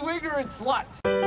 you ignorant slut.